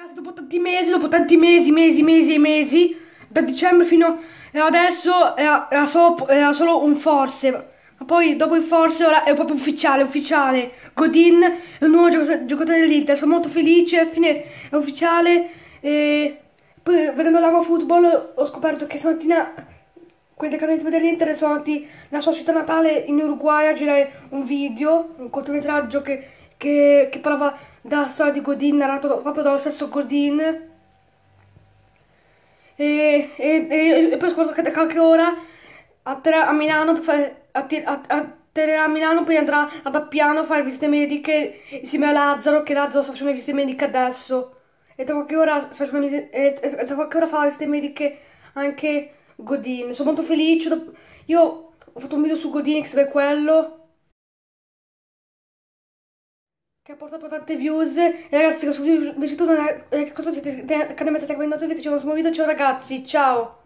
Ragazzi, dopo tanti mesi, dopo tanti mesi, mesi, mesi e mesi, da dicembre fino adesso era, era, solo, era solo un forse. Ma poi dopo il forse ora è proprio ufficiale, ufficiale. Godin è un nuovo giocatore, dell'Inter. Sono molto felice, fine è ufficiale. E poi vedendo l'Ava Football ho scoperto che stamattina che hanno dell'Inter sono andati nella sua città natale in Uruguay a girare un video, un cortometraggio che, che, che parlava della storia di Godin, narrato proprio dallo stesso Godin. E, e, e, e poi ho scoperto che qualche ora atterrà a Milano per fare, atterrà a Milano poi andrà ad Appiano a fare visite mediche insieme a Lazzaro che Lazzaro sta facendo visite mediche adesso. E tra qualche ora, e, tra qualche ora fa visite mediche anche Godin. Sono molto felice io ho fatto un video su Godin che serve quello che ha portato tante views. E ragazzi questo video vi è piaciuto che cosa siete ne mettete come notifica ci vediamo su un nuovo video ciao ragazzi ciao